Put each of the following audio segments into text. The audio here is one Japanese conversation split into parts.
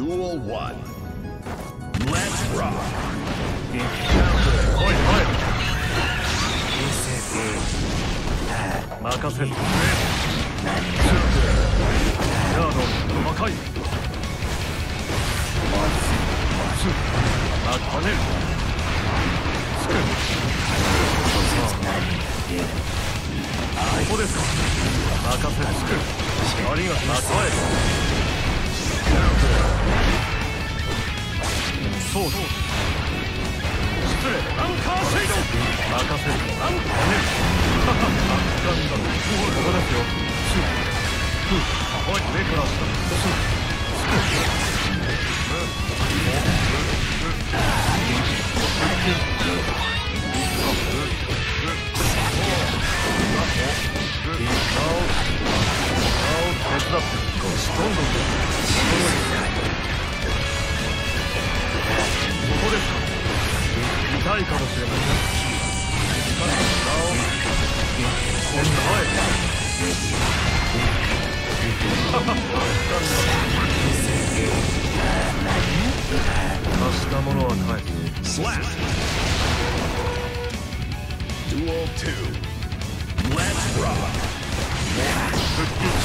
Duel 1. Let's rock. おいおい見せて任せるヤード魔界すあ跳ねるつくここですか任せつくありがとうなさえそう。そう失礼。アンカーシェイド任せるアンカーねハハ圧巻だここですよ。シュッ。フッおい。目から下。スープスープしたものは返す Slap. Duel 2. Let's rock. 復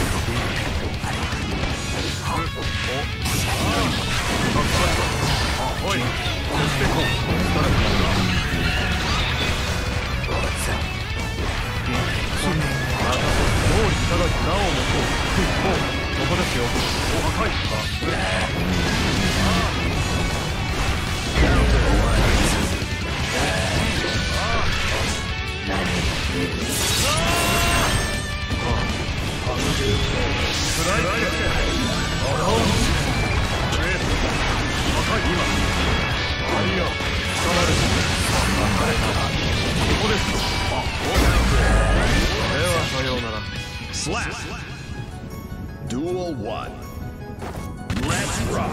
Duel 1. Let's rock.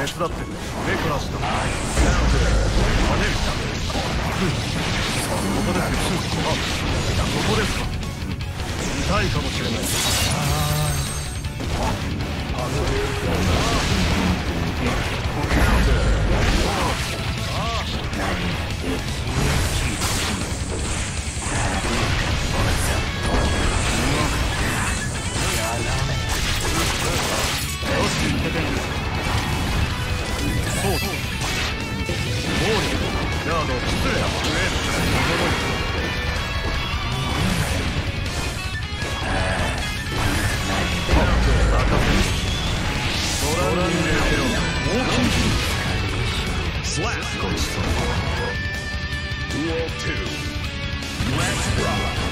手伝って目から下跳ねるここですよあここですか痛いかもしれない two. Let's rock.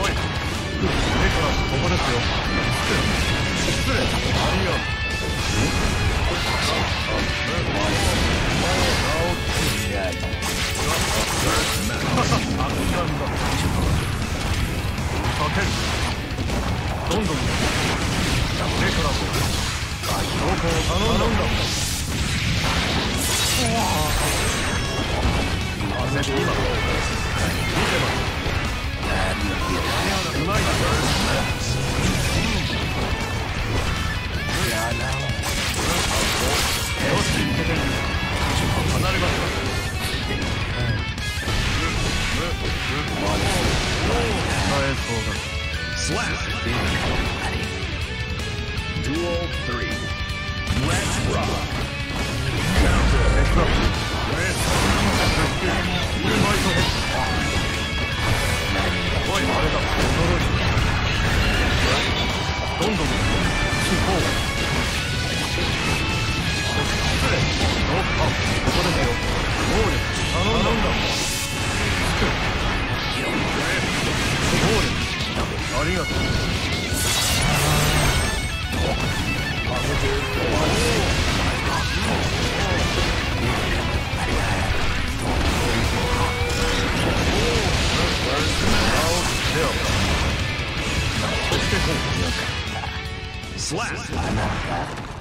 おい目からここですよ失礼失礼ありがとうかけるどんどん目からもどこを頼んだんだ焦って今見てますうまいよし離れました耐えそうだ Fuck.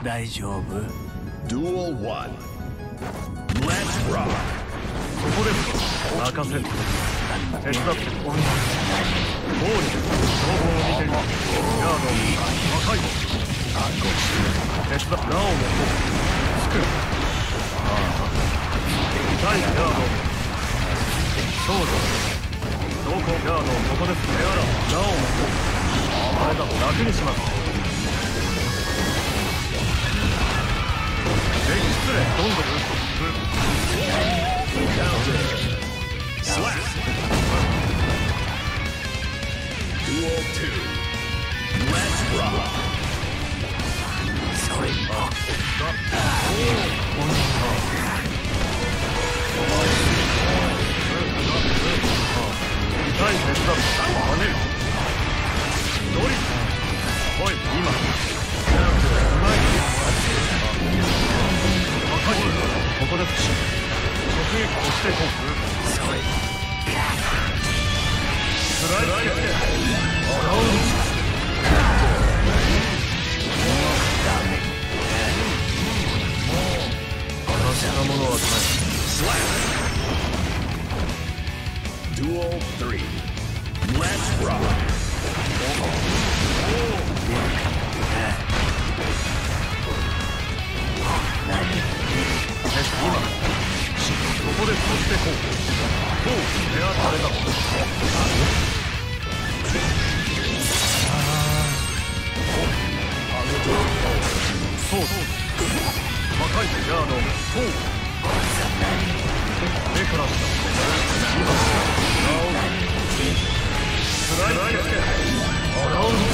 大丈夫？Duel 1. Let's rock. ここです任せる。手伝ってるゴールです。情報を見ているヤード赤い。手伝ラオもつくああ痛いヤード少女どこヤードここです。レアララオもあれだ楽にします。失礼どんどん Slap. Duel 2. Let's rock. それも痛 Duel 3. Let's rock. 今ここで押してこうこうレアタレだあ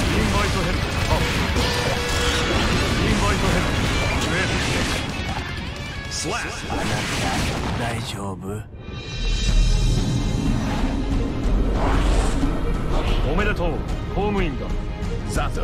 インバイトヘルウェイ Slap. 大丈夫おめでとう公務員だザト